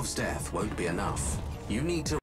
Of death won't be enough. You need to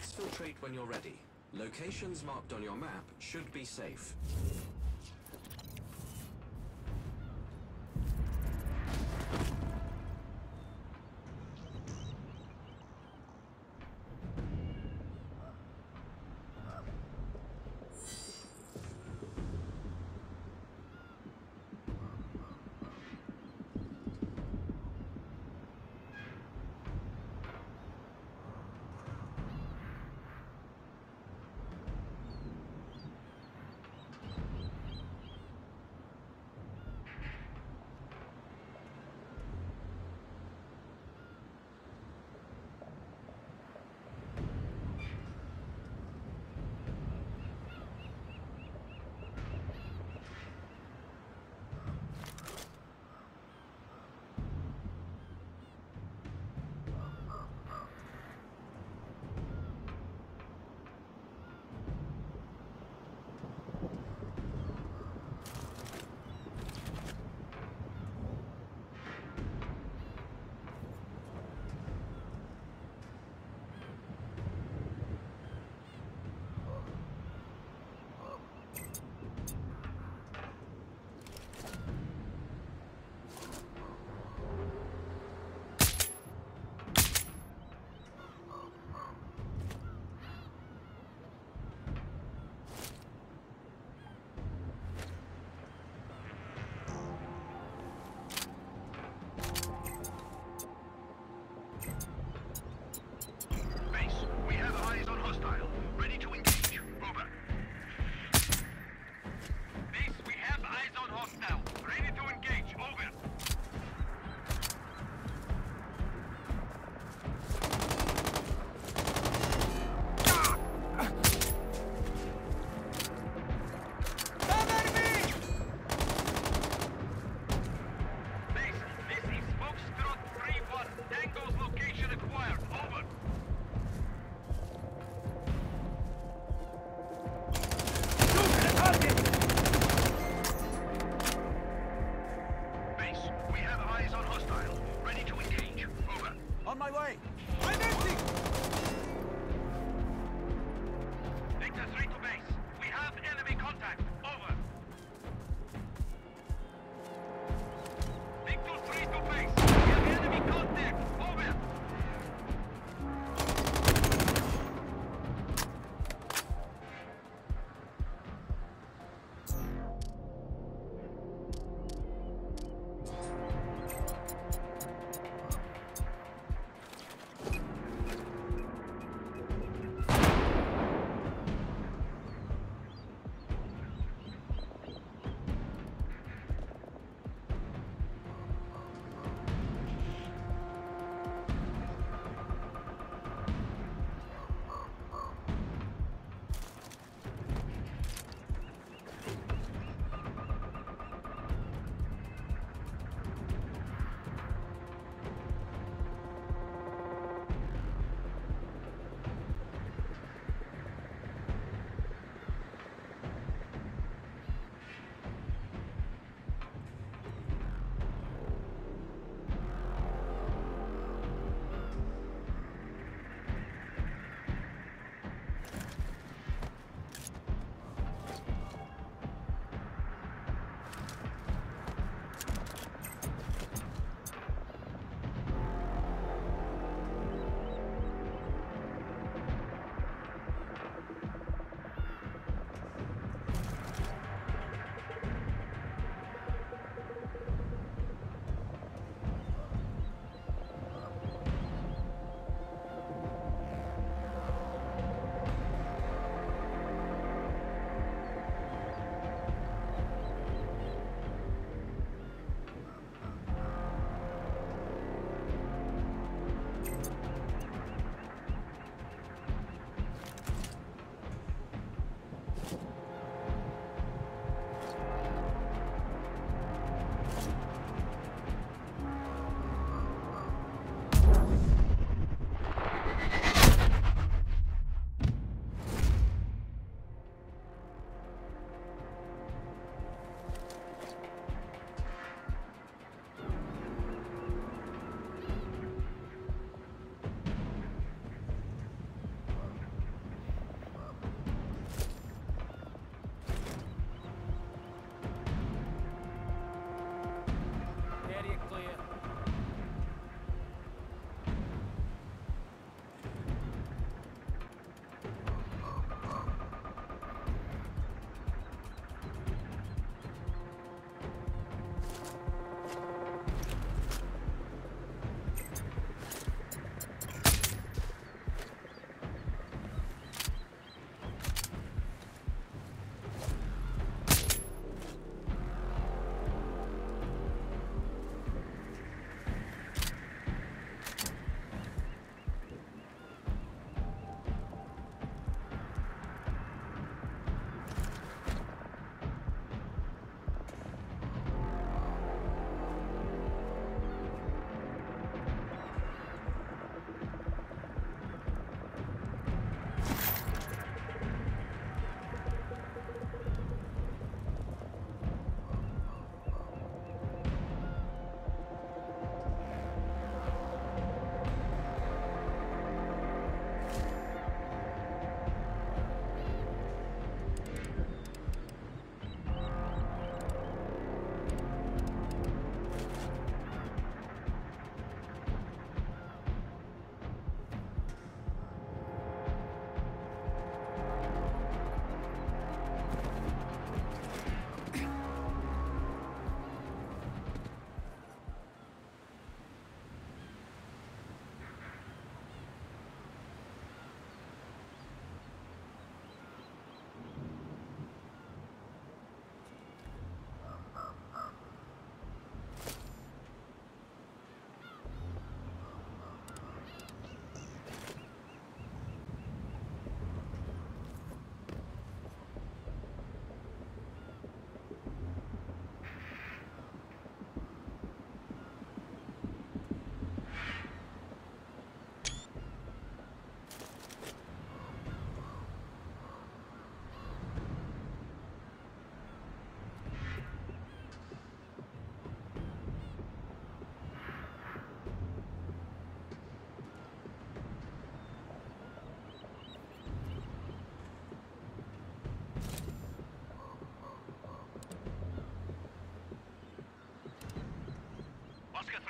Exfiltrate when you're ready. Locations marked on your map should be safe.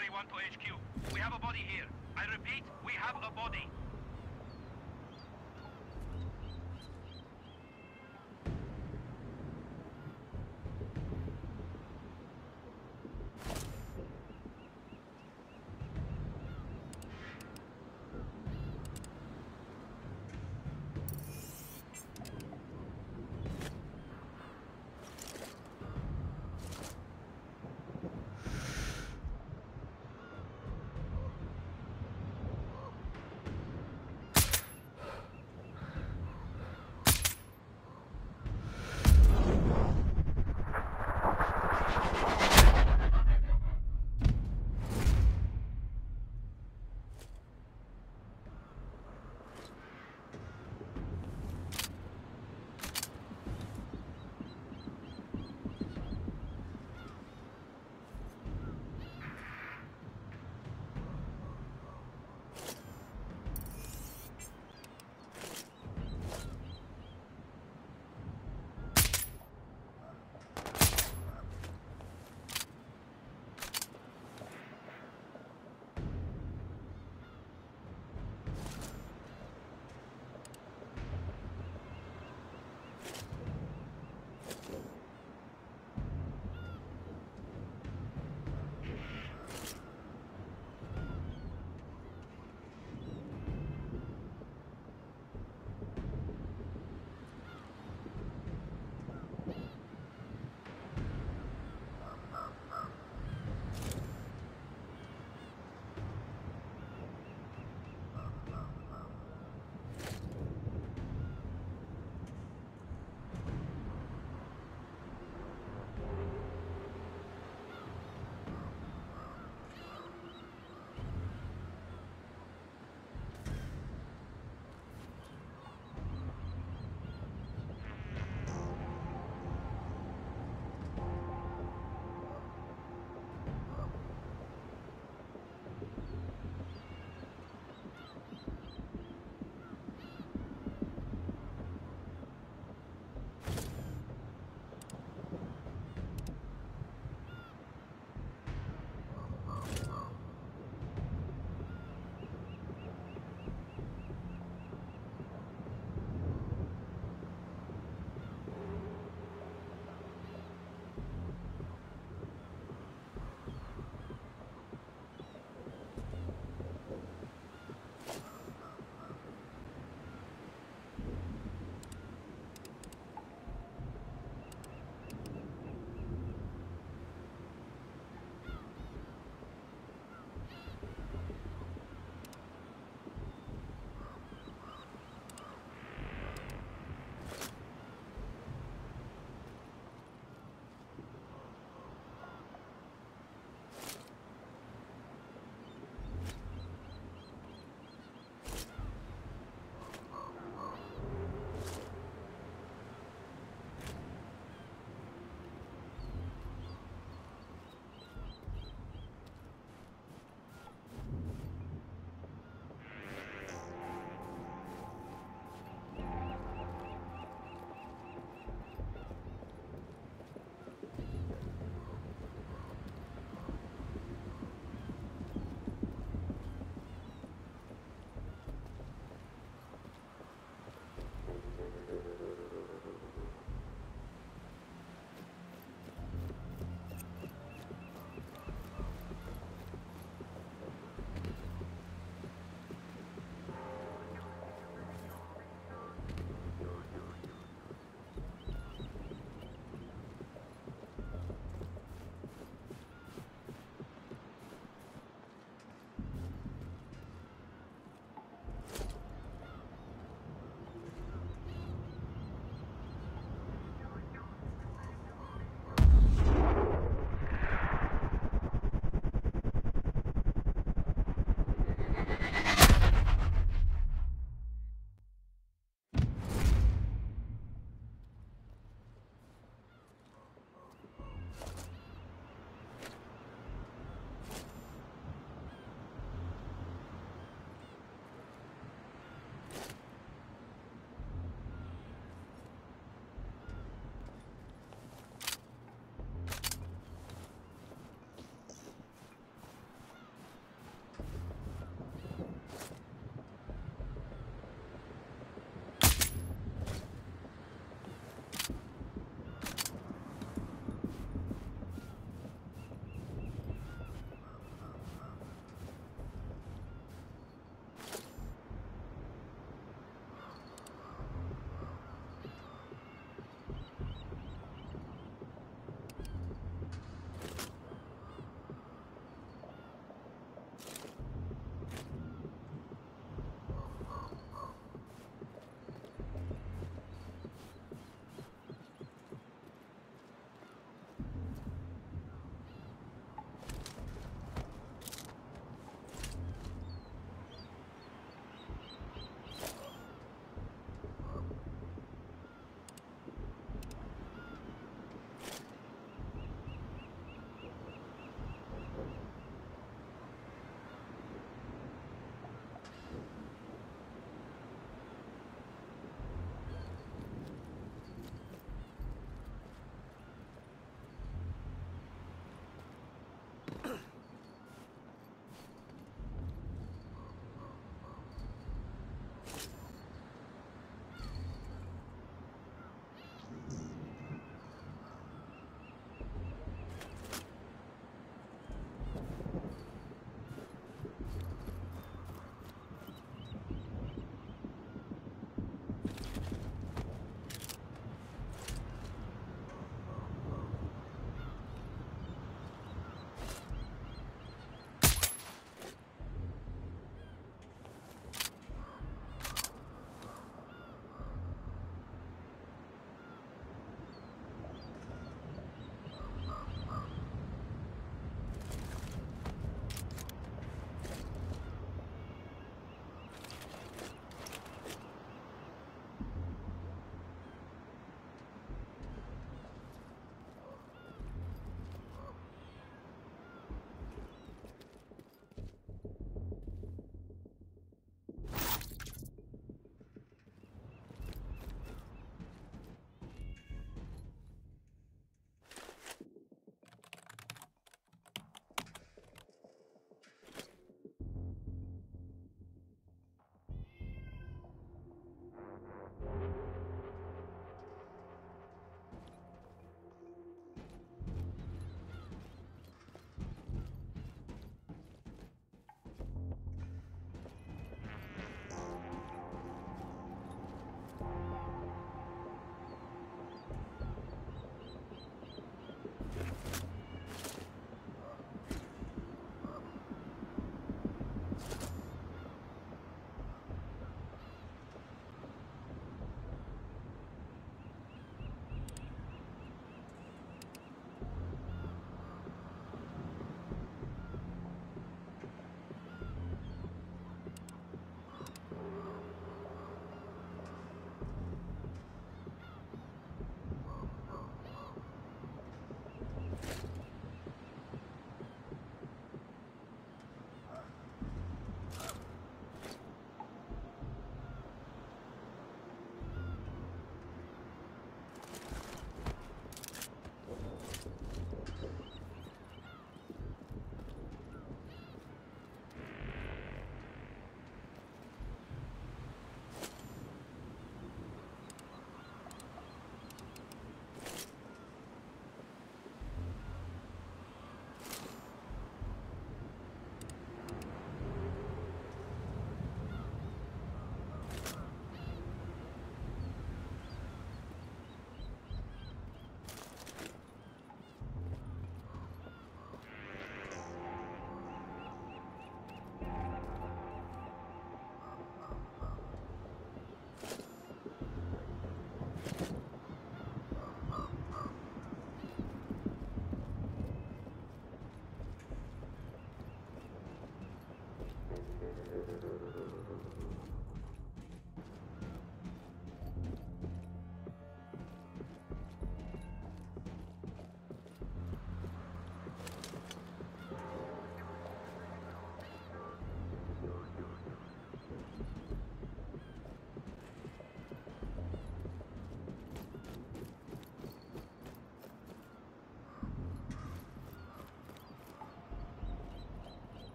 3-1 to HQ. We have a body here. I repeat, we have a body.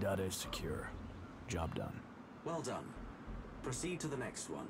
Data is secure. Job done. Well done. Proceed to the next one.